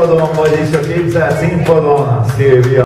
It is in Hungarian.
színpadon, vagyis a képzelt színpadon, Szilvia.